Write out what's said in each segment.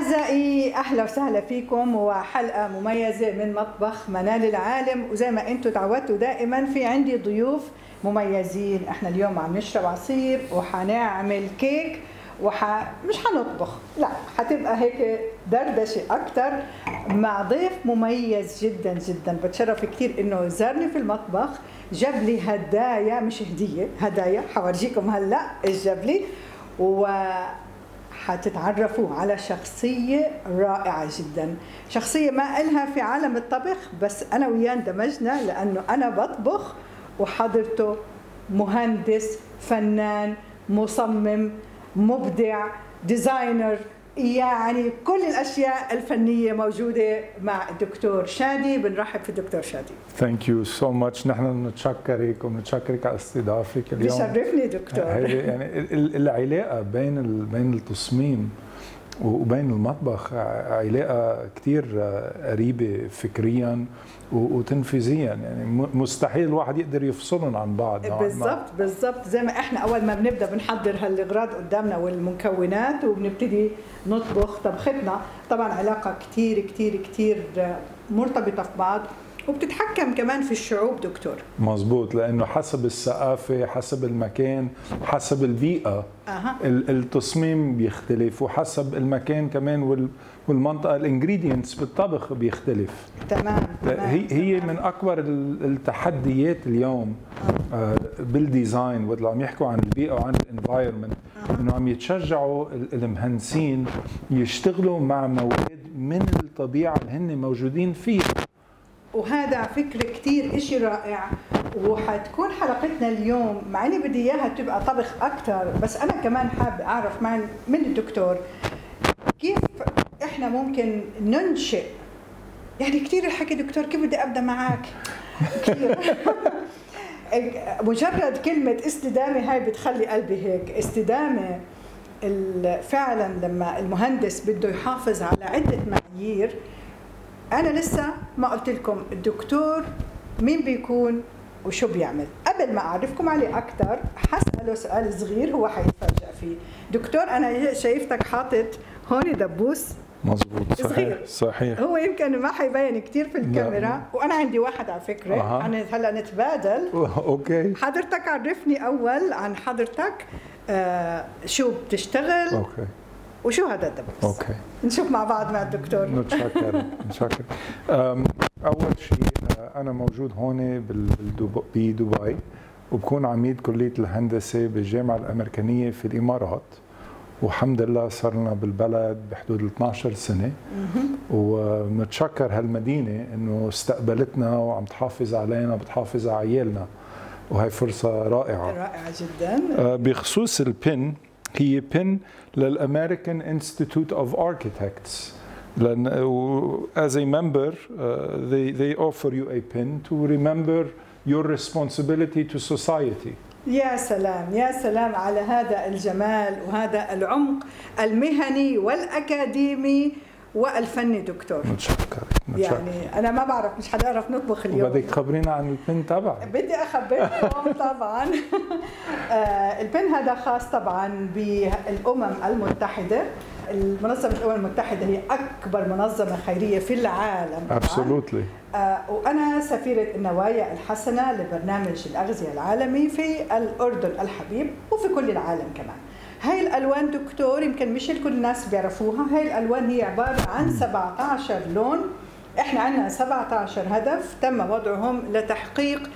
أعزائي أهلا وسهلا فيكم وحلقة مميزة من مطبخ منال العالم. وزي ما أنتم تعودتوا دائما في عندي ضيوف مميزين. إحنا اليوم عم نشرب عصير وحنعمل كيك وح... مش حنطبخ لا حتبقى هيك دردشة أكتر مع ضيف مميز جدا جدا. بتشرف كثير إنه زارني في المطبخ. جاب لي هدايا مش هدية هدايا حورجيكم هلأ إيش جاب لي و حتتعرفوا على شخصية رائعة جدا. شخصية ما إلها في عالم الطبخ بس أنا وياه اندمجنا لأنه أنا بطبخ وحضرته مهندس فنان مصمم مبدع designer. يعني كل الأشياء الفنية موجودة مع الدكتور شادي. بنرحب في الدكتور شادي. thank you so much نحن بنتشكرك وبنتشكرك على استضافتك اليوم. بشرفني دكتور. يعني العلاقة بين بين التصميم وبين المطبخ علاقة كثير قريبة فكريا وتنفيذيا. يعني مستحيل الواحد يقدر يفصلهم عن بعض بالضبط بالضبط. زي ما إحنا أول ما بنبدأ بنحضر هالإغراض قدامنا والمكونات وبنبتدي نطبخ طبختنا. طبعا علاقة كثير كثير كثير مرتبطة في بعض. وبتتحكم كمان في الشعوب دكتور مزبوط لأنه حسب الثقافة حسب المكان حسب البيئة أه. التصميم بيختلف وحسب المكان كمان والمنطقة ال ingredients بالطبخ بيختلف تمام, هي هي من أكبر التحديات اليوم أه. بال design وقت عم يحكوا عن البيئة وعن ال environment أه. إنه عم يتشجعوا المهندسين يشتغلوا مع مواد من الطبيعة اللي هن موجودين فيها وهذا فكر كثير إشي رائع. وحتكون حلقتنا اليوم مع إني بدي إياها تبقى طبخ أكثر بس أنا كمان حاب أعرف من من الدكتور كيف إحنا ممكن ننشئ؟ يعني كثير الحكي دكتور كيف بدي أبدأ معك؟ كثير مجرد كلمة استدامة هاي بتخلي قلبي هيك. استدامة فعلا لما المهندس بده يحافظ على عدة معايير أنا لسه ما قلت لكم الدكتور مين بيكون وشو بيعمل. قبل ما أعرفكم عليه أكثر حسأله سؤال صغير هو حيتفاجئ فيه. دكتور أنا شايفتك حاطط هون دبوس مزبوط صحيح صغير. صحيح. هو يمكن ما حيبين كثير في الكاميرا. لا. وأنا عندي واحد على فكرة. أه. هلأ نتبادل. okay. حضرتك عرفني أول عن حضرتك آه شو بتشتغل. okay. وشو هذا الدبوس؟ أوكي. نشوف مع بعض مع الدكتور. نتشكر نتشكر أول شيء أنا موجود هون بدبي وبكون عميد كلية الهندسة بالجامعة الأمريكانية في الإمارات. والحمد لله صار لنا بالبلد بحدود ال 12 سنه ومتشكر هالمدينة إنه استقبلتنا وعم تحافظ علينا بتحافظ على عيالنا. وهي فرصة رائعة. رائعة جدا. بخصوص ال pin هي pin لل American Institute of Architects لأن as a member uh, they, they offer you a pin to remember your responsibility to society. يا سلام يا سلام على هذا الجمال وهذا العمق المهني والأكاديمي. والفني دكتور. متشكر يعني أنا ما بعرف مش حنعرف نطبخ اليوم. بدك تخبرينا عن البن تبعك. بدي أخبركم طبعا. آه، البن هذا خاص طبعا بالأمم المتحدة. المنظمة الأمم المتحدة هي أكبر منظمة خيرية في العالم Absolutely. آه وأنا سفيرة النوايا الحسنة لبرنامج الأغذية العالمي في الأردن الحبيب وفي كل العالم كمان. هاي الألوان دكتور يمكن مش كل الناس بيعرفوها. هاي الألوان هي عبارة عن 17 لون. إحنا عندنا 17 هدف تم وضعهم لتحقيق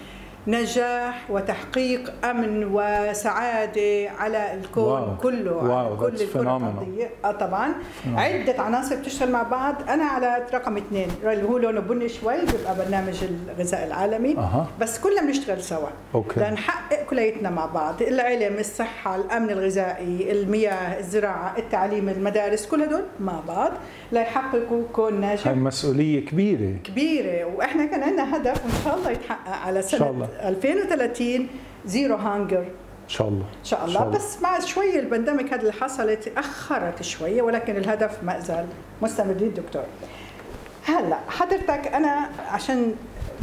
نجاح وتحقيق أمن وسعادة على الكون wow. كله wow. على كل الكرة الأرضية آه طبعا wow. عدة عناصر بتشتغل مع بعض أنا على رقم اثنين اللي هو لونه بني شوي بيبقى برنامج الغذاء العالمي أه. بس كلنا بنشتغل سوا okay. لنحقق كليتنا مع بعض العلم الصحة الأمن الغذائي المياه الزراعة التعليم المدارس كل هدول مع بعض ليحققوا كون ناجح هاي مسؤولية كبيرة كبيرة وإحنا كان عندنا هدف وان شاء الله يتحقق على سنه شاء الله. 2030 zero hunger إن شاء الله. إن شاء الله, بس مع شوي ال pandemic هذه اللي حصلت اخرت شوية ولكن الهدف ما زال. مستمرين دكتور. هلا حضرتك أنا عشان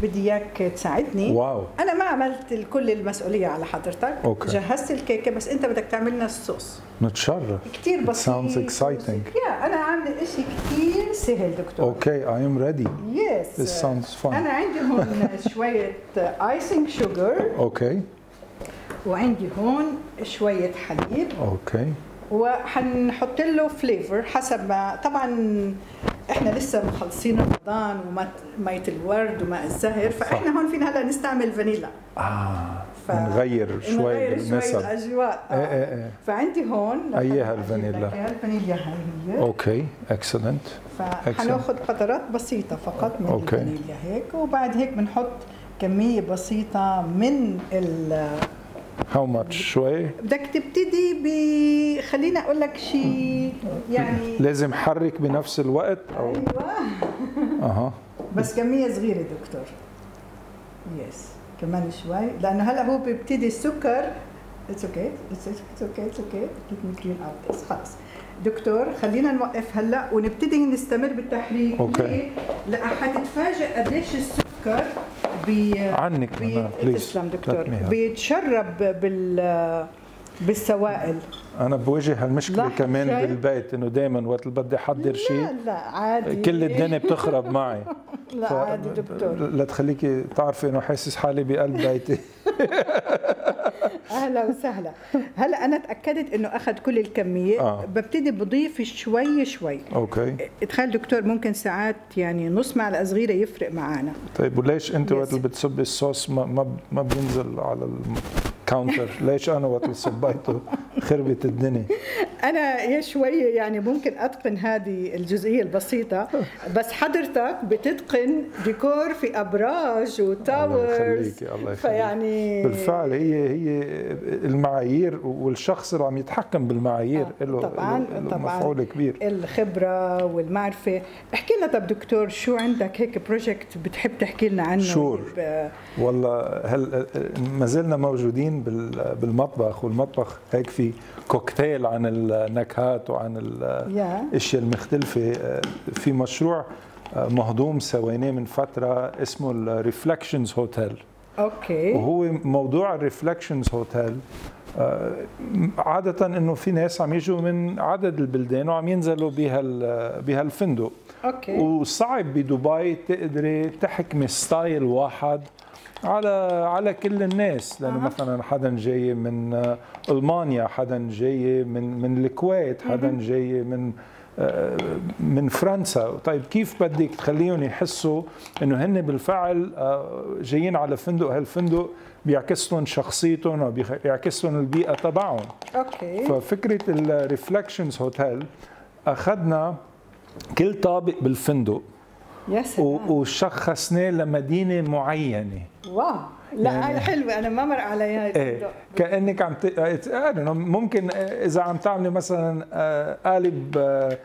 بدي إياك تساعدني. wow. أنا ما عملت كل المسؤولية على حضرتك. okay. جهزت الكيكة بس أنت بدك تعمل لنا الصوص. نتشرف. كثير بسيط sounds exciting. يا أنا عاملة شيء كثير سهل دكتور. okay I am ready. yes This sounds fun. أنا عندي هون شوية icing sugar okay. وعندي هون شوية حليب. أوكي. وحنحط له flavor حسب ما طبعا إحنا لسه مخلصين رمضان ومية الورد وماء الزهر فإحنا هون فينا هلا نستعمل فانيلا. آه ف- نغير شوي نغير شوي الأجواء. إيه إيه إيه. فعندي هون أيها الفانيلا؟ الفانيليا هاي هي. okay excellent فحناخذ قطرات بسيطة فقط من okay. الفانيليا هيك وبعد هيك بنحط كمية بسيطة من ال how much شوي بدك تبتدي ب خليني أقول لك شيء يعني لازم حرك بنفس الوقت أو أيوه. أها. بس كمية صغيرة دكتور. yes كمان شوي. لأنه هلا هو بيبتدي السكر. it's okay it's okay it's okay out this. خلص. دكتور خلينا نوقف هلا ونبتدي نستمر بالتحريك okay. ليه؟ لأ حتتفاجئ قديش السكر بي عنك بي please. تسلم دكتور. بيتشرب بال بالسوائل أنا بواجه هالمشكلة كمان شيء؟ بالبيت إنه دائما وقت اللي بدي أحضر شيء لا لا عادي كل الدنيا بتخرب معي لا عادي دكتور لا تخليكي تعرفي إنه حاسس حالي بقلب بيتي أهلا وسهلا. هلا أنا تأكدت إنه أخذ كل الكمية. آه. ببتدي بضيف شوي شوي. okay. تخيل دكتور ممكن ساعات يعني نص معلقة صغيرة يفرق معنا طيب وليش أنت. وقت بتصبي الصوص ما ما ما بينزل على ال counter ليش أنا وقت صبيته خربت الدنيا؟ أنا يا شوي يعني ممكن أتقن هذه الجزئية البسيطة. بس حضرتك بتتقن ديكور في أبراج الله وتاورز. يخليكي الله يخليكي فيعني بالفعل هي هي المعايير والشخص اللي عم يتحكم بالمعايير آه، له طبعاً، له- طبعاً. مفعول كبير. الخبرة والمعرفة. احكي لنا طب دكتور شو عندك هيك project بتحب تحكي لنا عنه. ب- والله هل ما زلنا موجودين بال- بالمطبخ والمطبخ هيك في كوكتيل من النكهات وعن يا الأشياء المختلفة. في مشروع مهضوم سويناه من فترة اسمه ال Reflections Hotel okay. وهو موضوع ال Reflections Hotel عادة إنه في ناس عم يجوا من عدد البلدان وعم ينزلوا بهال بهالفندق okay. وصعب بدبي تقدري تحكمي style واحد على على كل الناس. لأنه أها. مثلا حدا جاي من آه، ألمانيا حدا جاي من من الكويت حدا جاي من آه، من فرنسا. طيب كيف بدك تخليهم يحسوا إنه هن بالفعل آه، جايين على فندق؟ هالفندق بيعكس لهم شخصيتهم وبيعكس لهم البيئة تبعهم؟ okay. ففكرة ال Reflections Hotel أخذنا كل طابق بالفندق يا سلام. وشخصناه لمدينة معينة. wow. لا يعني- حلوة أنا ما مر علي هاي إيه. كأنك عم ت... ممكن إذا عم تعملي مثلا آه، قالب آه،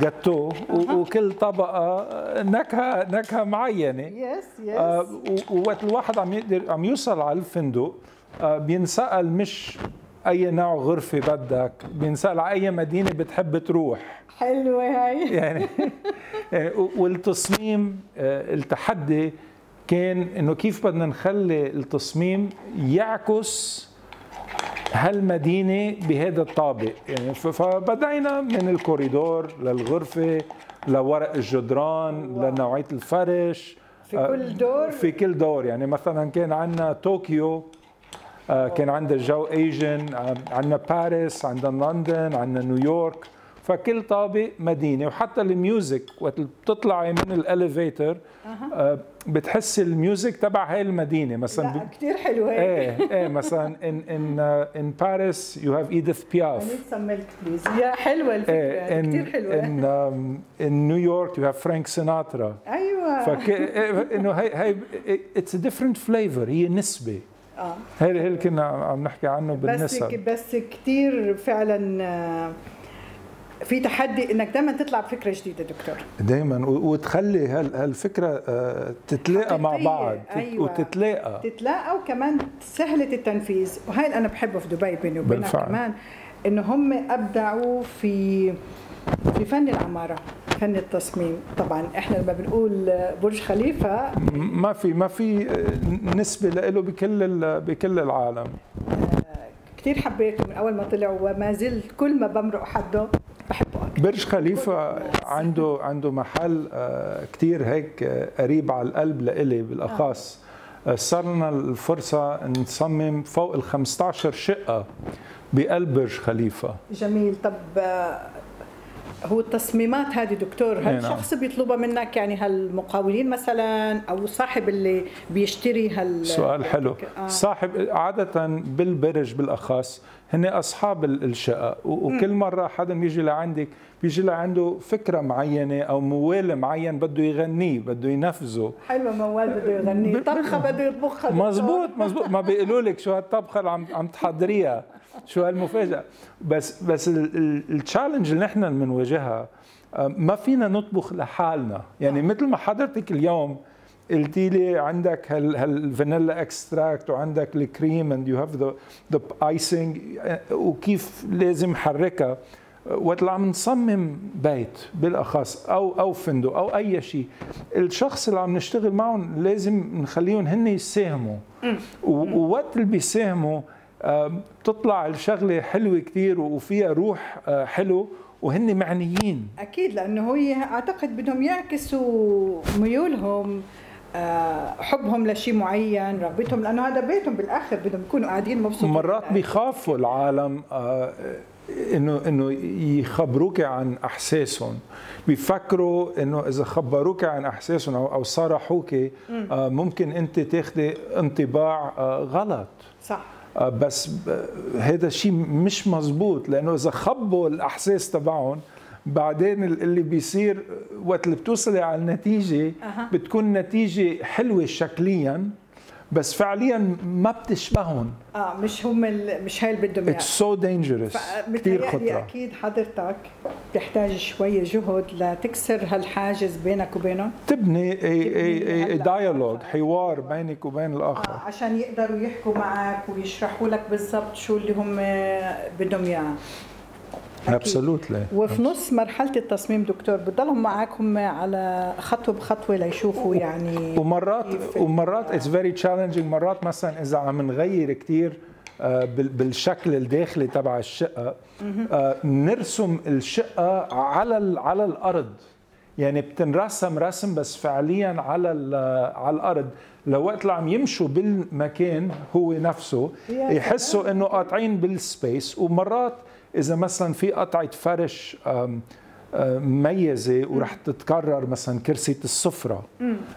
جاتو و- وكل طبقة آه، نكهة نكهة معينة. يس آه، يس و- ووقت الواحد عم يقدر عم يوصل على الفندق آه، بينسأل مش أي نوع غرفة بدك بينسأل على أي مدينة بتحب تروح. حلوة هاي. يعني يعني والتصميم آه، التحدي كان إنه كيف بدنا نخلي التصميم يعكس هالمدينة بهذا الطابق؟ يعني فبدأنا من الكوريدور للغرفة لورق الجدران wow. لنوعية الفرش. في آه، كل دور؟ في كل دور. يعني مثلا كان عندنا طوكيو آه، كان عندنا جو أيجن عندنا باريس عندنا لندن عندنا نيويورك. فكل طابق مدينة. وحتى ال music وقت بتطلعي من ال elevator آه، بتحسي ال music تبع هاي المدينة مثلا لا ب- كثير حلوة إيه إيه مثلا in in in باريس you have ايديث بياف milk please. يا حلوة الفكرة. ان كثير حلوة. إن in نيويورك you have فرانك سيناترا أيوه. فك إيه، إنه هي هي it's different flavor هي نسبة. آه. هي اللي كنا عم نحكي عنه بس بالنسب. بس كثير فعلا آه، في تحدي إنك دائما تطلع بفكرة جديدة دكتور. دائما وتخلي هال- هالفكرة آه، تتلاقى مع بعض أيوة. وتتلاقى. تتلاقى وكمان سهلة التنفيذ. وهي اللي أنا بحبه في دبي بيني وبينك بالفعل. كمان إنه هم أبدعوا في في فن العمارة فن التصميم. طبعا إحنا لما بنقول برج خليفة ما في ما في نسبة له بكل بكل العالم. كثير حبيته من أول ما طلع وما زلت كل ما بمرق حده. بحبه أكثر برج خليفة عنده عنده محل كثير هيك قريب على القلب لإلي بالأخص. صار لنا الفرصة نصمم فوق ال 15 شقة بقلب برج خليفة. جميل. طب هو التصميمات هذه دكتور هل نعم. شخص بيطلبها منك؟ يعني هالمقاولين مثلا أو صاحب اللي بيشتري هال سؤال حلو. آه. صاحب عادة بالبرج بالأخص هن أصحاب ال- الشقة و- وكل مرة حدا بيجي لعندك بيجي لعنده فكرة معينة أو موال معين بده يغنيه بده ينفذه. حلوة موال بده يغني ب- طبخة بده يطبخها. مزبوط مزبوط. ما بيقولوا لك شو هالطبخة اللي عم عم تحضريها. شو هالمفاجأة بس بس ال challenge اللي نحن بنواجهها آه، ما فينا نطبخ لحالنا. يعني مثل ما حضرتك اليوم قلتي لي عندك هال ها ال vanilla extract وعندك ال cream and you have the the icing وكيف لازم حركها. وقت اللي عم نصمم بيت بالأخص أو أو فندق أو أي شيء. الشخص اللي عم نشتغل معهم لازم نخليهم هن يساهموا. ووقت اللي بيساهموا بتطلع الشغلة حلوة كثير وفيها روح آه، حلو وهن معنيين. أكيد لأنه هي أعتقد بدهم يعكسوا ميولهم آه، حبهم لشيء معين رغبتهم لأنه هذا بيتهم بالآخر بدهم يكونوا قاعدين مبسوطين مرات بيخافوا العالم آه، إنه إنه يخبروك عن أحساسهم. بيفكروا إنه إذا خبروك عن أحساسهم أو آه، ممكن أنت تاخذي انطباع غلط. صح. بس ب- هذا الشيء مش مزبوط لأنه إذا خبوا الأحساس تبعهم بعدين ال- اللي بيصير وقت اللي بتوصلي على النتيجة. بتكون نتيجة حلوة شكليا بس فعليا ما بتشبههم. آه مش هم مش هاي اللي بدهم it's so dangerous كثير خطرة. أكيد حضرتك بتحتاج شوية جهد لتكسر هالحاجز بينك وبينهم. تبني هلأ. dialogue حوار بينك وبين الآخر. آه عشان يقدروا يحكوا معك ويشرحوا لك بالضبط شو اللي هم بدهم اياه أكيد. absolutely وفي نص مرحلة التصميم دكتور بضلهم معك هم على خطوة بخطوة ليشوفوا يعني ومرات ومرات it's very challenging مرات مثلا إذا عم نغير كثير بالشكل الداخلي تبع الشقة آه، نرسم الشقة على على الأرض. يعني بتنرسم رسم بس فعليا على على الأرض. لوقت اللي عم يمشوا بالمكان هو نفسه يحسوا إنه قاطعين بال space ومرات إذا مثلا في قطعة فرش مميزه ورح تتكرر مثلا كرسيه السفرة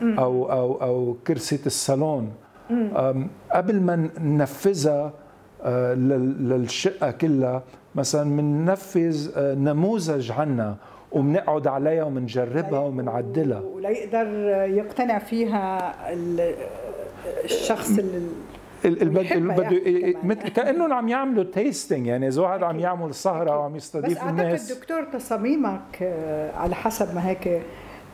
أو أو أو كرسيه الصالون. قبل ما ننفذها آه، لل- للشقة كلها مثلا بننفذ آه، نموذج عنا وبنقعد عليها وبنجربها وبنعدلها وليقدر يقتنع فيها ال- الشخص اللي ال- ال- ويحبها بده كمان. مثل كانهم عم يعملوا testing يعني إذا واحد عم. يعمل سهره وعم بس يستضيف أعتقد الناس. دكتور تصاميمك آه، على حسب ما هيك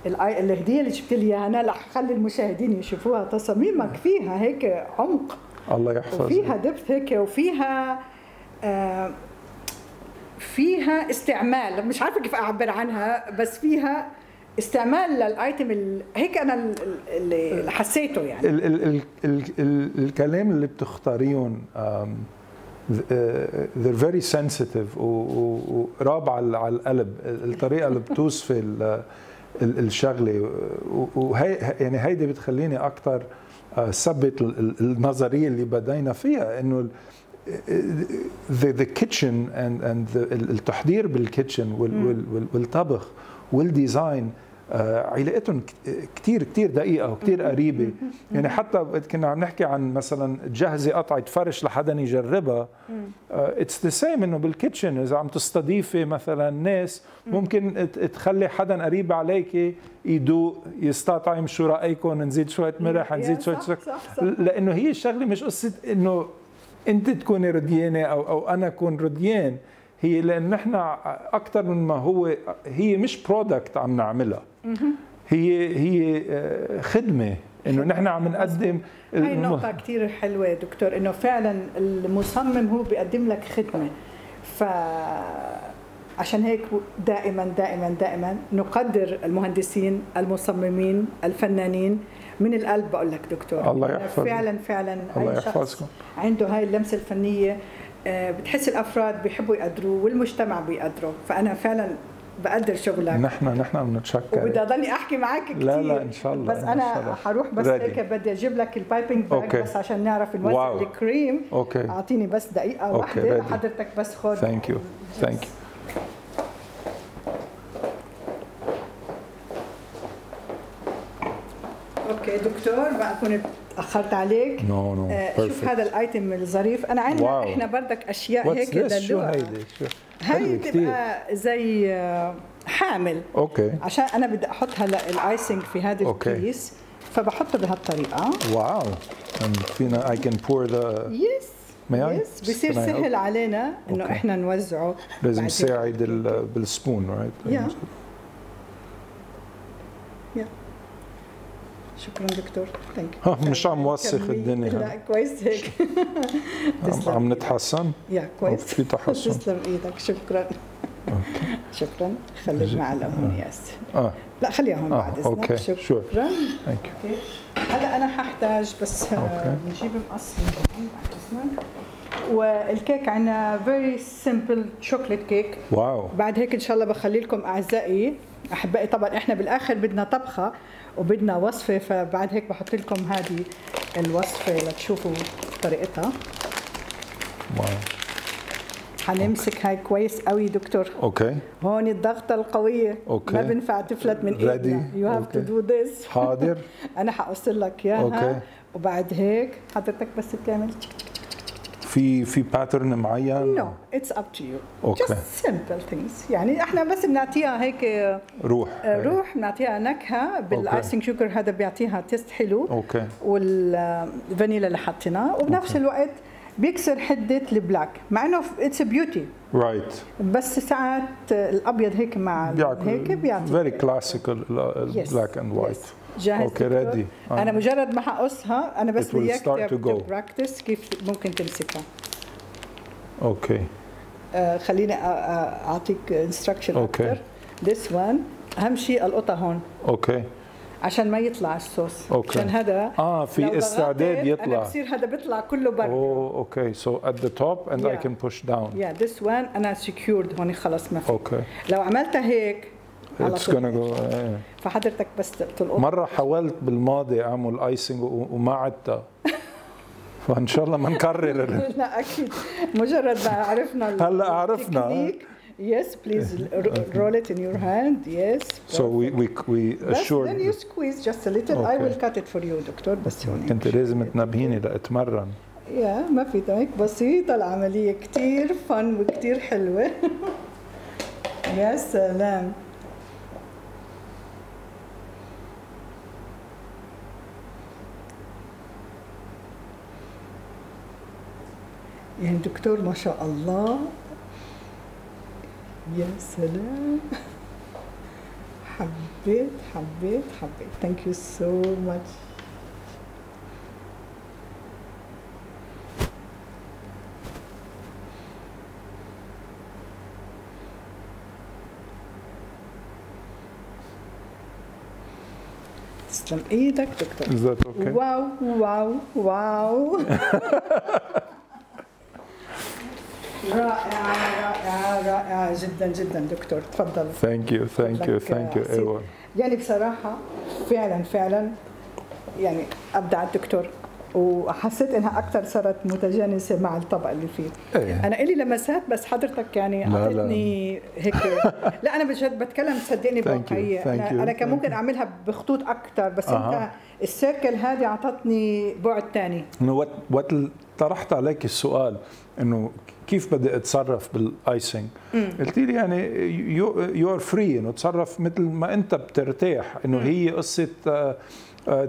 الآي- الهدية اللي جبت لي اياها أنا رح خلي المشاهدين يشوفوها. تصاميمك فيها هيك عمق. الله يحفظ وفيها depth هيك وفيها آه، فيها استعمال. مش عارفة كيف أعبر عنها بس فيها استعمال لل item هيك أنا ال- ال- اللي حسيته يعني. ال ال ال ال ال الكلام اللي بتختاريهم uh, they're very sensitive و- و- وراب على على القلب الطريقة اللي بتوصفي ال- ال- الشغلة. وهي يعني هيدي بتخليني أكثر ثبت ال- ال- النظرية اللي بدينا فيها إنه ال- the, the kitchen and and the, التحضير بالكيتشن وال, وال, وال, والطبخ وال design آه، علاقتهم كثير كثير دقيقة وكثير قريبة. يعني حتى كنا عم نحكي عن مثلا تجهزي قطعة فرش لحدا يجربها it's the same إنه بال kitchen إذا عم تستضيفي مثلا ناس ممكن تخلي حدا قريب عليك يدوق يستطعم شو رأيكم نزيد شوية ملح نزيد شوية صح، سكر. لأنه هي الشغلة مش قصة إنه أنت تكوني رديانة أو أو أنا أكون رديان. هي لأن نحن أكثر من ما هو هي مش برودكت عم نعملها. هي هي آه، خدمة. إنه نحن عم نقدم هاي الم- نقطة كتير حلوة دكتور إنه فعلا المصمم هو بيقدم لك خدمة. ف عشان هيك دائما دائما دائما نقدر المهندسين المصممين الفنانين من القلب. بقول لك دكتور الله يحفظك. فعلا فعلا الله يحفظكم. عنده هاي اللمسة الفنية آه، بتحس الأفراد بيحبوا يقدروه والمجتمع بيقدره فأنا فعلا بقدر شغلك نحن نحن وبدي بنتشكر أضلني أحكي معك كثير لا، لا، إن شاء الله، بس أنا. حروح بس. هيك بدي أجيب لك ال piping bag okay. بس عشان نعرف نوزع. ال cream okay أعطيني بس دقيقة واحدة. لحضرتك بس خذ thank you thank you okay دكتور بقى أكون تاخرت عليك no no آه، شوف هذا ال item الظريف أنا عندنا wow. إحنا بردك أشياء what's هيك this شو. هيدي شو هاي. بتبقى زي آه، حامل okay عشان أنا بدي أحط هلا ال icing في هذا okay. الكيس فبحطه بهالطريقة wow فينا I can pour the yes? yes بصير? سهل علينا إنه okay. إحنا نوزعه لازم نساعد بال spoon right yeah. yeah شكرا دكتور. thank ها، مش عم وسخ الدنيا. لا كويس هيك. عم. نتحسن؟ yeah كويس. في تحسن. تسلم إيدك. شكرا. شكرا. خليك مع الأمون yes آه. لا خليها هون آه، بعد إذنك. okay، شكرا. ثانك you. هلا أنا ححتاج بس آه،. نجيب مقص والكيك عندنا very simple chocolate cake wow. بعد هيك إن شاء الله بخلي لكم أعزائي. أحبائي طبعا إحنا بالآخر بدنا طبخة. وبدنا وصفة فبعد هيك بحط لكم هذه الوصفة لتشوفوا طريقتها. wow. حنمسك هاي كويس قوي دكتور. okay. هون الضغطة القوية. okay. ما بنفع تفلت من. إيدنا. you have to. do this حاضر. أنا حقص لك إياها. okay. وبعد هيك حضرتك بس بتعمل في في pattern معين؟ no it's up to you okay. just simple things يعني إحنا بس بنعطيها هيك آه، روح. روح بنعطيها نكهة بال icing sugar هذا بيعطيها taste حلو. okay والفانيلا اللي حطيناه. وبنفس okay. الوقت بيكسر حدة ال black مع إنه it's beauty right بس ساعات الأبيض هيك مع هيك بيعطي. very classical Yes. black and white. جاهز okay؟ ready أنا مجرد ما حقصها أنا بس اياك. practice كيف ممكن تمسكها. okay آه خليني أعطيك instruction. أكثر this one أهم شيء القطة هون. okay عشان ما يطلع الصوص. okay. عشان هذا آه في استعداد أنا يطلع. بصير هذا بيطلع كله برا. oh okay so at the top and I. can push down yeah this one أنا secured هون خلص ما في. أوكي لو عملتها هيك it's go إيه. فحضرتك بس تلقط مرة حاولت بالماضي أعمل icing وما عدتها فإن شاء الله ما نكرر. لا أكيد. مجرد ما عرفنا هلا عرفنا. Yes, please roll it in your hand. Yes. so we we we بس then you assured squeeze just a little. I Okay. will cut it for you, دكتور بس هون كنت لازم تنبهيني لاتمرن يا ما في هيك بسيطة العملية. كتير فن وكتير حلوة. يا سلام. يعني دكتور ما شاء الله. يا سلام. حبيت حبيت حبيت. thank you so much تسلم. إيدك دكتور? wow wow wow. رائعة رائعة رائعة جدا جدا دكتور تفضل thank you, لك thank you, سيد. Ewan. يعني بصراحة فعلا فعلا يعني أبدع الدكتور وحسيت إنها أكثر صارت متجانسة مع الطبق اللي فيه. إيه. أنا إلي لمسات بس حضرتك يعني. أعطيتني هيك. لا أنا بجد بتكلم صدقني بواقعية. أنا أنا كان ممكن أعملها بخطوط أكثر بس أها. أنت السيركل هذه أعطتني بعد ثاني إنه وقت طرحت عليك السؤال إنه كيف بدي أتصرف بال icing قلت لي يعني you are free إنه تصرف مثل ما أنت بترتاح. إنه هي قصة آه،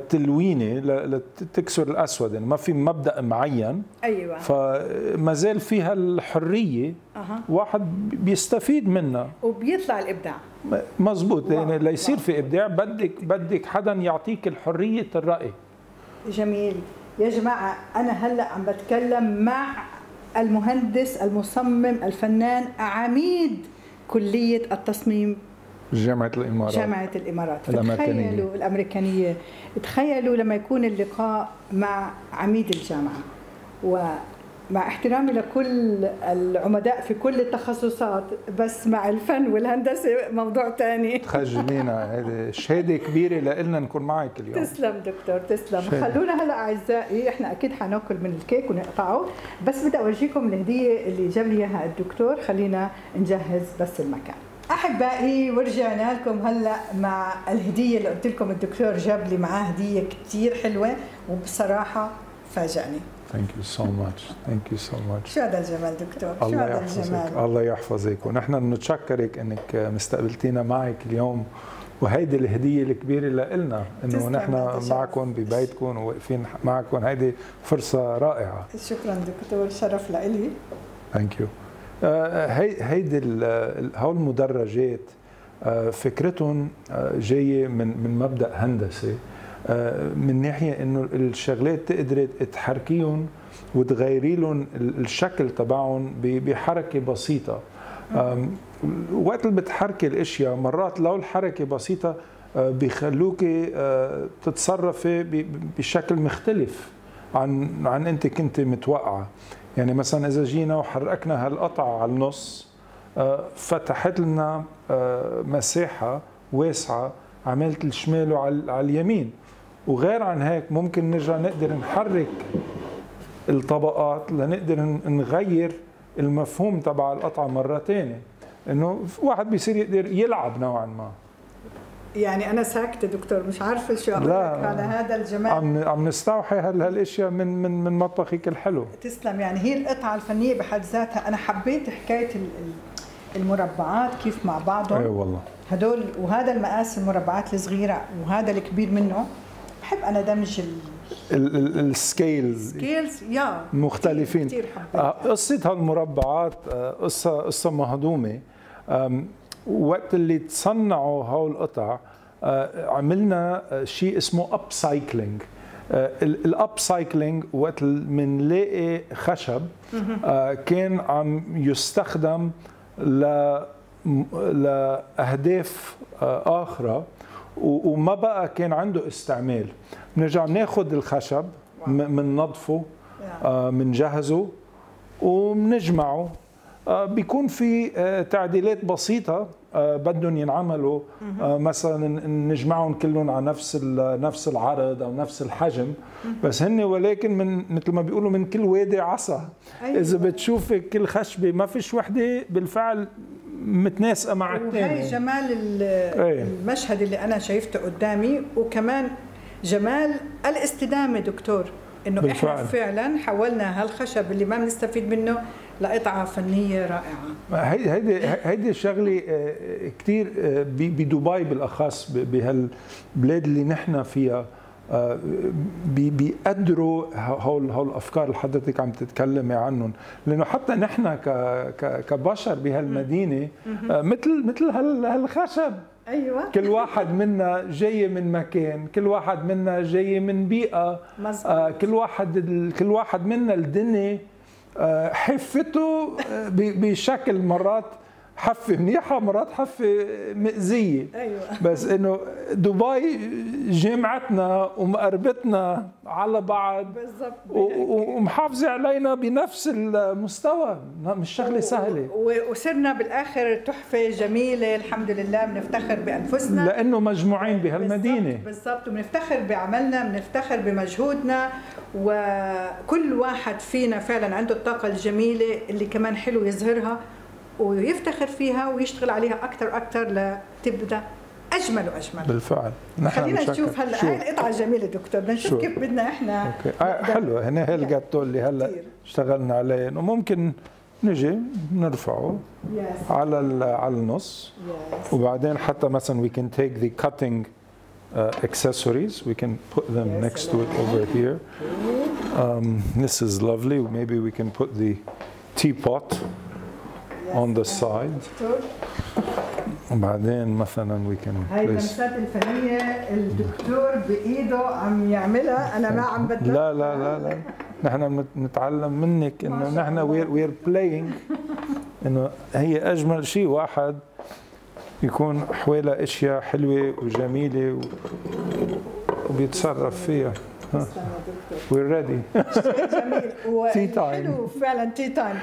تلوينه لتكسر الأسود يعني ما في مبدأ معين. أيوه. فما زال فيها الحرية. أها. واحد بيستفيد منها. وبيطلع الإبداع. مزبوط يعني ليصير. في إبداع. بدك بدك حدا يعطيك الحرية الرأي. جميل. يا جماعة أنا هلأ عم بتكلم مع المهندس المصمم الفنان عميد كلية التصميم. جامعة الإمارات. جامعة الإمارات. الأمريكانية. تخيلوا الأمريكانية تخيلوا لما يكون اللقاء مع عميد الجامعة ومع احترامي لكل العمداء في كل التخصصات بس مع الفن والهندسة موضوع ثاني تخجلينا هذه شهادة كبيرة لنا نكون معك اليوم. تسلم دكتور تسلم. شكراً. خلونا هلا أعزائي إحنا أكيد حناكل من الكيك ونقطعه بس بدي أورجيكم الهدية اللي جاب لي إياها الدكتور. خلينا نجهز بس المكان. أحبائي ورجعنا لكم هلأ مع الهدية اللي قلت لكم الدكتور جاب لي معاه هدية كثير حلوة وبصراحة فاجأني. thank you so much thank you so much شو هذا الجمال دكتور؟ شو الله هذا يحفظك. الجمال؟ الله يحفظك. ونحن بنتشكرك إنك مستقبلتينا معك اليوم. وهيدي الهدية الكبيرة لنا إنه نحن هذا. معكم ببيتكم وواقفين معكم. هيدي فرصة رائعة. شكرا دكتور شرف لإلي. ثانك يو هي هيدي ال- ال- هول المدرجات آه، فكرتهم آه، جاية من من مبدأ هندسي آه، من ناحية إنه الشغلات تقدري تحركيهم وتغيري لهم ال- الشكل تبعهم بحركة بسيطة. وقت اللي بتحركي الأشياء مرات لو الحركة بسيطة آه، بيخلوكي آه، تتصرفي بشكل مختلف عن عن أنت كنت متوقعة. يعني مثلا إذا جينا وحركنا هالقطعة على النص آه، فتحت لنا آه، مساحة واسعة عملت الشمال وعلى على اليمين. وغير عن هيك ممكن نرجع نقدر نحرك الطبقات لنقدر نغير المفهوم تبع القطعة مرة ثانية إنه واحد بيصير يقدر يلعب نوعا ما. يعني أنا ساكتة دكتور مش عارفة شو أقول. على هذا الجمال. عم عم نستوحي هال- هالأشياء من من من مطبخك الحلو. تسلم يعني هي القطعة الفنية بحد ذاتها. أنا حبيت ال- المربعات كيف مع بعضهم. اي والله. هدول وهذا المقاس المربعات الصغيرة وهذا الكبير منه. بحب أنا دمج ال- ال- السكيلز ال scales yeah. مختلفين. كثير آه، قصة هالمربعات آه، قصة قصة مهضومة. آم، وقت اللي تصنعوا هول القطع آه، عملنا آه، شيء اسمه upcycling ال upcycling وقت بنلاقي خشب آه، كان عم يستخدم ل لأهداف أخرى وما بقى كان عنده استعمال. بنرجع بناخذ الخشب بننظفه. بنجهزه وبنجمعه بيكون في آه، تعديلات بسيطة آه، بدهم ينعملوا آه، مثلا نجمعهم كلهم على نفس نفس العرض أو نفس الحجم بس هن ولكن من مثل ما بيقولوا من كل وادي عصا أيوة. إذا بتشوفي كل خشبة ما فيش وحدة بالفعل متناسقة مع وهي الثانية جمال ال- إيه. المشهد اللي أنا شايفته قدامي وكمان جمال الاستدامة دكتور إنه إحنا بالفعل. فعلا حولنا هالخشب اللي ما بنستفيد منه لقطعة فنية رائعة. هيدي هيدي هيدي شغله كثير بدبي بالأخص بهالبلاد اللي نحن فيها آه، بي- بيقدروا هول هول الافكار اللي حضرتك عم تتكلمي عنهم. لأنه حتى نحن كبشر بهالمدينة آه، مثل مثل هال- هالخشب. أيوه. كل واحد منا جاي من مكان كل واحد منا جاي من بيئة مزبوط. آه، كل واحد كل واحد منا الدنيا آه، حفته آه، بشكل مرات حفة منيحة مرات حفة مأذية. أيوه. بس إنه دبي جامعتنا ومقربتنا على بعض. ومحافظة علينا بنفس المستوى. مش شغلة سهلة. وصرنا بالآخر تحفة جميلة الحمد لله بنفتخر بأنفسنا. لأنه مجموعين بهالمدينة. بالضبط. وبنفتخر بعملنا بنفتخر بمجهودنا. وكل واحد فينا فعلا عنده الطاقة الجميلة اللي كمان حلو يظهرها. ويفتخر فيها ويشتغل عليها أكثر أكثر لتبدأ أجمل وأجمل. بالفعل. نحن خلينا بنشكر. نشوف هلأ؟ هاي القطعة الجميلة دكتور. بدنا نشوف شو؟ كيف بدنا إحنا okay. آه حلو هنا هي الجاتو اللي هلأ. اشتغلنا عليه. انه ممكن نجي نرفعه yes على على النص. yes وبعدين حتى مثلا we can take the cutting uh, accessories. We can put them Yes, next to it over here. Um, this is lovely. Maybe we can put the teapot on the side. وبعدين مثلا we can هاي اللمسات الفنية الدكتور بإيده عم يعملها. أنا ما عم بدل لا لا لا لا. نحن بنت- بنتعلم منك إنه نحن we're, we're playing. إنه هي أجمل شيء واحد يكون حوالي أشياء حلوة وجميلة. وبيتصرف فيها. we're ready جميل. وحلو فعلا tea time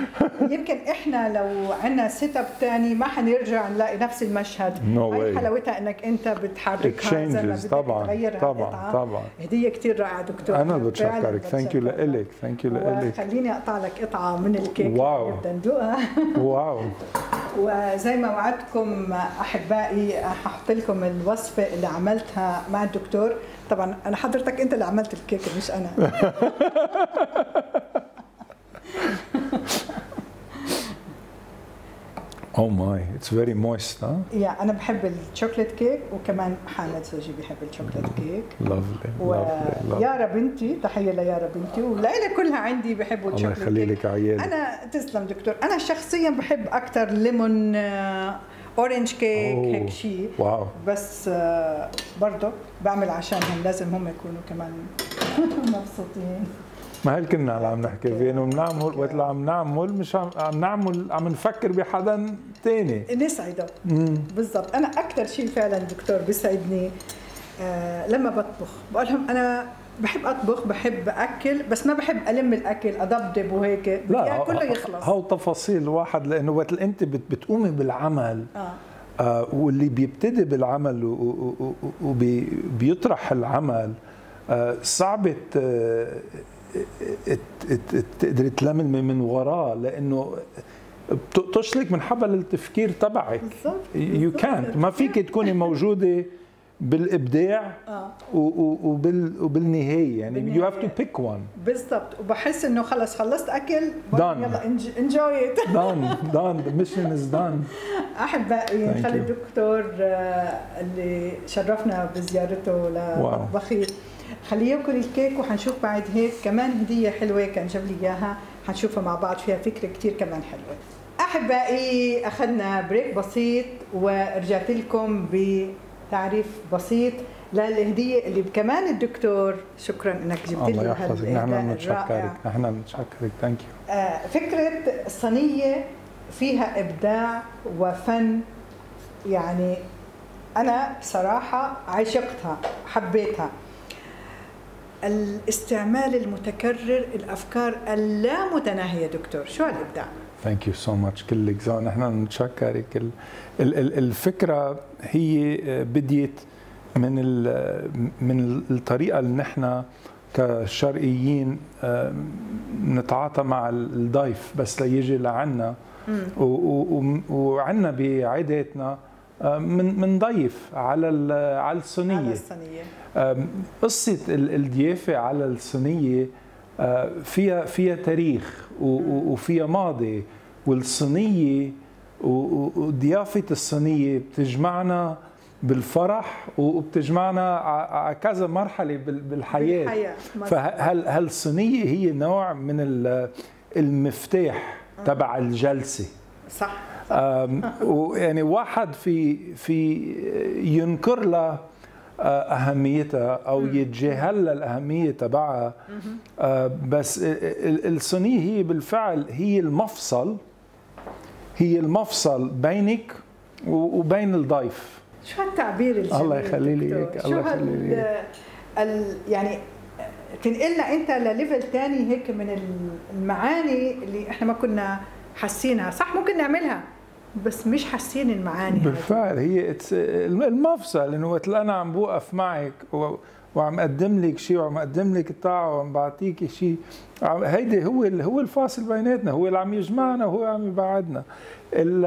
يمكن إحنا لو عندنا setup ثاني ما حنرجع نلاقي نفس المشهد. No هاي. حلاوتها إنك أنت بتحركها زي طبعا طبعا. طبعا. هدية كثير رائعة دكتور. أنا بتشكرك. thank you. لك thank you لك وخليني أقطع لك قطعة من الكيك wow. اللي بدنا ندوقها wow وزي ما وعدتكم أحبائي ححط لكم الوصفة اللي عملتها مع الدكتور. طبعا أنا حضرتك أنت اللي عملت الكيك مش أنا. oh my it's very moist ها yeah أنا بحب ال chocolate cake وكمان حامد زوجي بحب الشوكليت كيك lovely ويارا بنتي تحية ليارا بنتي والعيله كلها عندي بحبوا الله الشوكليت يخلي كيك لك عيالك. أنا تسلم دكتور أنا شخصيا بحب أكثر ليمون آه، orange cake أوه. هيك شيء wow. بس آه، برضه بعمل عشانهم لازم هم يكونوا كمان مبسوطين. ما هل كنا اللي عم نحكي فيه انه بنعمل وقت اللي عم نعمل مش عم عم نعمل عم نفكر بحدا تاني. نسعده. بالضبط. أنا أكثر شيء فعلا دكتور بيسعدني آه لما بطبخ. بقول لهم أنا بحب أطبخ بحب أكل بس ما بحب ألم الأكل أضبضب وهيك. لا إياه كله يخلص هو تفاصيل الواحد لأنه وقت أنت بت- بتقومي بالعمل آه. آه واللي بيبتدي بالعمل وبيطرح العمل آه صعب ت- ت- ت- تقدري تلملمي من وراه لأنه بتقطش لك من حبل التفكير تبعك. يو. كانت ما فيك تكوني موجودة بالإبداع آه. و- وبال وبالنهاية. يعني you have to. Pick one بالضبط. وبحس إنه خلص خلصت أكل Done. يلا enjoy it done done the mission is done احبائي نخلي. الدكتور آه، اللي شرفنا بزيارته لمطبخي خليه ياكل الكيك وحنشوف بعد هيك. كمان هدية حلوة كان جاب لي إياها. حنشوفها مع بعض فيها فكرة كثير كمان حلوة. أحبائي أخذنا break بسيط ورجعت لكم بتعريف بسيط للهدية اللي كمان الدكتور شكرا إنك جبت لي الله يحفظك. نحن بنتشكرك. نحن بنتشكرك. thank you آه، فكرة الصينية فيها إبداع وفن يعني أنا بصراحة عشقتها حبيتها. الاستعمال المتكرر الأفكار اللامتناهية دكتور شو هالإبداع؟ thank you so much كلك نحن بنتشكرك ال- ال- ال- الفكرة هي بديت من من الطريقة اللي نحن كشرقيين آه، نتعاطى مع الضيف بس ليجي لعنا. وعنا بعاداتنا آه، من من ضيف على على على الصينية. الصينية. أم، قصة ال- الضيافة على الصينية أه، فيها فيها تاريخ وفيها ماضي. والصينية و- و- وضيافة الصينية بتجمعنا بالفرح وبتجمعنا على كذا مرحلة بال- بالحياة. فهل هل الصينية هي نوع من ال- المفتاح تبع الجلسة؟ صح أم، ويعني واحد في في ينكر لها آه، أهميتها أو يتجاهل لها الأهمية تبعها. آه، بس ال- ال- الصينية هي بالفعل هي المفصل هي المفصل بينك وبين الضيف. شو هالتعبير الجميل الله يخلي لي شو الله يخلي لي. يعني تنقلنا أنت لليفل تاني هيك من المعاني اللي إحنا ما كنا حاسينها صح؟ ممكن نعملها. بس مش حاسين المعاني. بالفعل هي المفصل انه وقت أنا عم بوقف معك وعم أقدم لك شيء وعم أقدم لك الطاعه وعم بعطيك شيء هيدي هو هو الفاصل بيناتنا هو اللي عم يجمعنا وهو عم يبعدنا. ال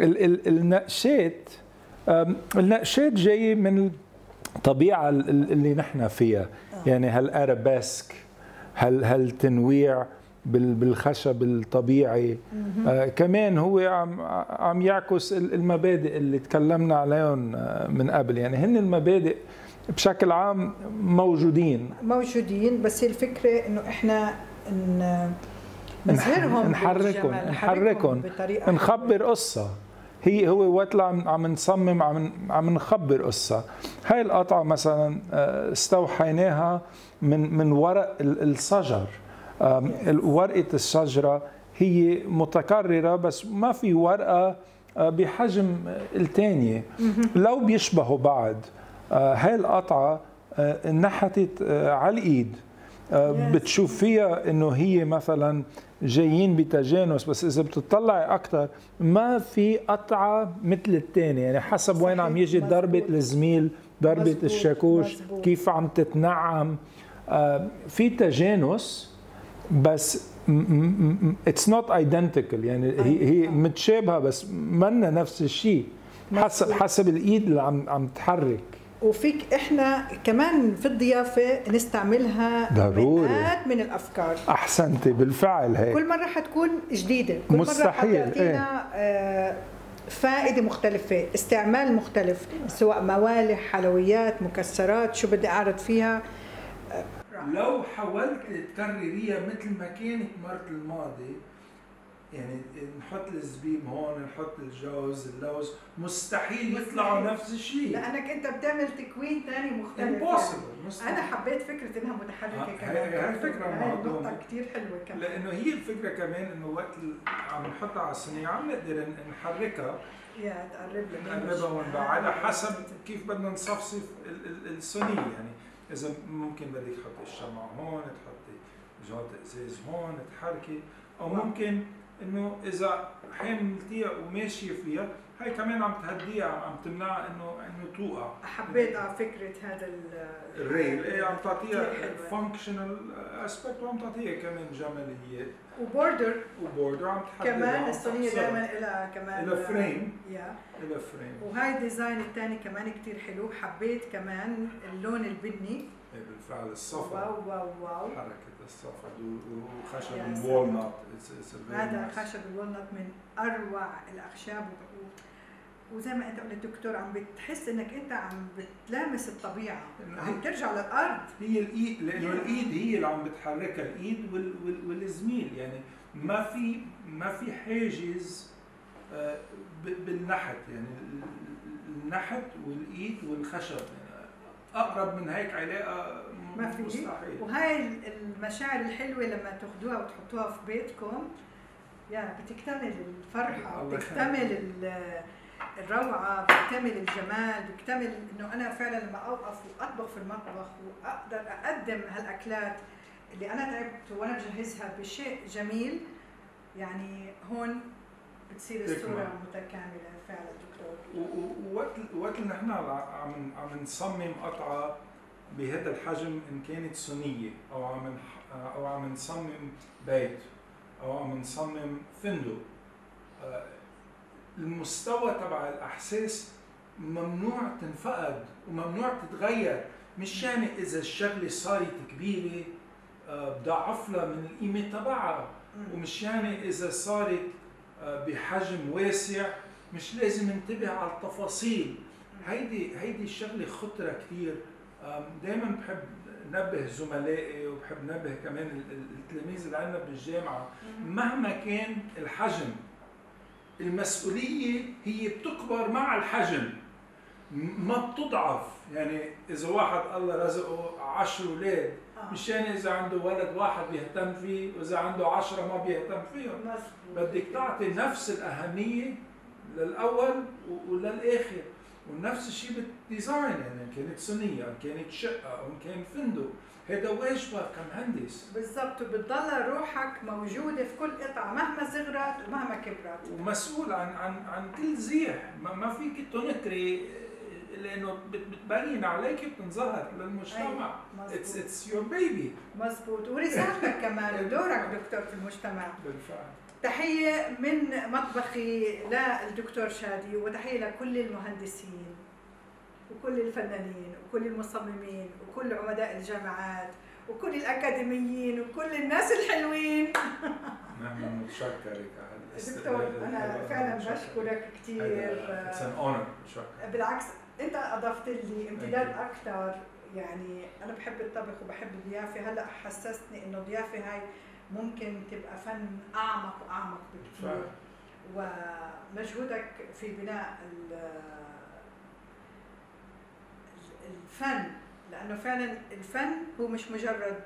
ال ال النقشات النقشات جاية من الطبيعة ال- ال- اللي نحن فيها. يعني هالأرابيسك هال هالتنويع بالخشب الطبيعي. آه كمان هو عم عم يعكس ال- المبادئ اللي تكلمنا عليهم آه، من قبل. يعني هن المبادئ بشكل عام موجودين. موجودين بس الفكرة إنه إحنا ن... نظهرهم نحركهم نحركهم بطريقة نخبر قصة. هي هو وقت عم عم نصمم عم عم نخبر قصة. هاي القطعة مثلا آه، استوحيناها من من ورق ال- الشجر آم، ال- ورقة الشجرة هي متكررة بس ما في ورقة آه، بحجم الثانية. لو بيشبهوا بعض آه، هاي القطعة آه، انحتت على الإيد. بتشوف فيها إنه هي مثلا جايين بتجانس بس إذا بتطلعي أكثر ما في قطعة مثل الثانية. يعني حسب وين عم يجي ضربة الزميل ضربة الشاكوش مزبوط. كيف عم تتنعم. في تجانس بس it's not identical يعني هي هي متشابهة بس منا نفس الشيء. حسب حسب الإيد اللي عم عم تحرك. وفيك إحنا كمان في الضيافة نستعملها ضروري. من الأفكار. أحسنتي بالفعل هيك. كل مرة حتكون جديدة. كل مستحيل مره حتعطينا إيه؟ فائدة مختلفة استعمال مختلف سواء موالح حلويات مكسرات شو بدي أعرض فيها. لو حاولت تكرريها مثل ما كانت مرة الماضي يعني نحط الزبيب هون نحط الجوز اللوز مستحيل يطلعوا نفس الشيء. لأنك أنت بتعمل تكوين ثاني مختلف impossible مستحيل. أنا حبيت فكرة إنها متحركة آه كمان. هي الفكرة النقطه كثير حلوة كمان. لأنه هي الفكرة كمان إنه وقت عم نحطها على الصينية عم نقدر نحركها. يا تقرب لك. نقربها ونبعدها حسب كيف بدنا نصفصف الصينية يعني. إذا ممكن بدك تحطي الشمع هون تحطي جوات إزاز هون تحركي. أو ممكن إنه إذا حملتيها وماشية فيها هاي كمان عم تهديها عم تمنعها انه إنه توقع. حبيت آه فكرة هذا ال rail. إيه عم تعطيها functional aspect وعم تعطيها كمان جماليات و border. و border عم تحدد كمان الصينية دائما لها كمان لها frame يا لها frame وهاي ال design الثاني كمان كثير حلو. حبيت كمان اللون البني. بالفعل الصفا واو واو واو. حركة الصفا. وخشب ال walnut هذا خشب ال walnut من أروع الأخشاب. وزي ما أنت قلت دكتور عم بتحس إنك أنت عم بتلامس الطبيعة عم ترجع للأرض. هي الايد لأنه الإيد هي اللي عم بتحركها الإيد وال وال والزميل. يعني ما في ما في حاجز آه، بالنحت. يعني النحت والإيد والخشب. يعني أقرب من هيك علاقة ما في. مستحيل. وهاي المشاعر الحلوة لما تاخذوها وتحطوها في بيتكم يعني بتكتمل الفرحة بتكتمل الروعة بيكتمل الجمال بيكتمل إنه أنا فعلا لما أوقف وأطبخ في المطبخ وأقدر أقدم هالأكلات اللي أنا تعبت وأنا بجهزها بشيء جميل يعني هون بتصير الصورة متكاملة فعلا. ووقت وقت اللي نحن عم عم نصمم قطعة بهذا الحجم إن كانت صينية أو عم أو عم نصمم بيت أو عم نصمم فندق. المستوى تبع الأحساس ممنوع تنفقد وممنوع تتغير مش يعني إذا الشغلة صارت كبيرة آه، بضعف لها من القيمة تبعها. ومش يعني إذا صارت آه، بحجم واسع مش لازم انتبه على التفاصيل. هيدي هيدي الشغلة خطرة كثير دائما بحب نبه زملائي وبحب نبه كمان التلاميذ اللي عندنا بالجامعة. مهما كان الحجم المسؤولية هي بتكبر مع الحجم ما بتضعف. يعني إذا واحد الله رزقه 10 أولاد آه. مش يعني إذا عنده ولد واحد بيهتم فيه وإذا عنده عشرة ما بيهتم فيهم. بدك تعطي نفس الأهمية للأول وللآخر. ونفس الشيء بالديزاين يعني إن كانت صينية إن كانت شقة أو إن كان فندق هذا واجبك كمهندس. بالضبط وبتضل روحك موجودة في كل قطعة مهما صغرت ومهما كبرت. ومسؤول عن عن عن كل زيح. ما, ما فيك تنكري لأنه بتبين عليك بتنظهر للمجتمع. it's it's your baby مزبوط ورسالتك كمان ودورك دكتور في المجتمع. بالفعل. تحية من مطبخي للدكتور شادي وتحية لكل المهندسين وكل الفنانين وكل المصممين وكل عمداء الجامعات وكل الأكاديميين وكل الناس الحلوين. نحن متشكرك دكتور أنا فعلا بشكرك كثير بالعكس أنت أضفت لي امتداد أكثر يعني أنا بحب الطبخ وبحب الضيافة. هلأ حسستني إنه الضيافة هاي ممكن تبقى فن أعمق وأعمق بكثير ومجهودك في بناء الفن لأنه فعلا الفن هو مش مجرد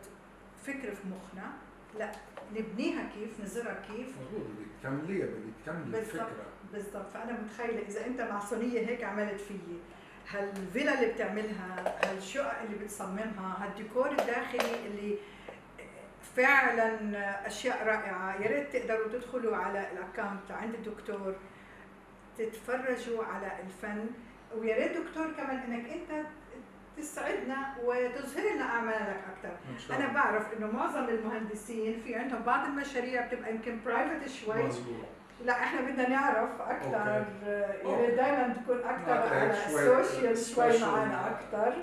فكر في مخنا لا نبنيها كيف نزرعها كيف. مضبوط بدك تكمليها بدك تكملي بالضبط. الفكرة. بالضبط. فأنا متخيلة إذا أنت مع صينية هيك عملت فيي هالفيلا اللي بتعملها هالشقق اللي بتصممها هالديكور الداخلي اللي فعلا أشياء رائعة. يا ريت تقدروا تدخلوا على ال account عند الدكتور تتفرجوا على الفن. ويا ريت دكتور كمان إنك أنت تسعدنا وتظهر لنا أعمالك أكثر أنا بعرف إنه معظم المهندسين في عندهم بعض المشاريع بتبقى يمكن private شوي. مضبوط لا إحنا بدنا نعرف أكثر ريت دائما تكون أكثر على ال social شوي. معنا. أكثر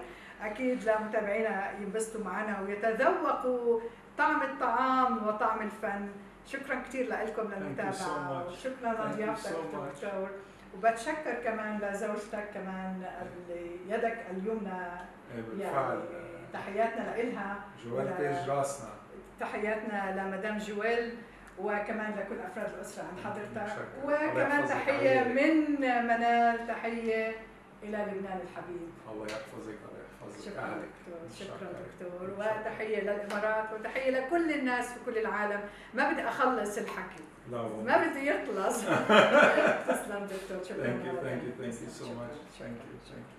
أكيد لمتابعينا ينبسطوا معنا ويتذوقوا طعم الطعام وطعم الفن شكرا كثير لكم للمتابعه. وشكرا you لضيافتك. دكتور وبتشكر كمان لزوجتك كمان اللي يدك اليمنى إيه، يعني تحياتنا لإلها جوال تاج راسنا تحياتنا لمدام جويل وكمان لكل أفراد الأسرة عند حضرتك شكراً. وكمان تحية. من منال تحية إلى لبنان الحبيب الله يحفظك الله يحفظك شكرا. دكتور شكرا. دكتور. وتحية للأمارات وتحية لكل الناس في كل العالم ما بدي أخلص الحكي. ما بدي يخلص تسلم دكتور شكرا you.